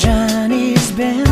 Johnny's been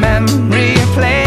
memory plays.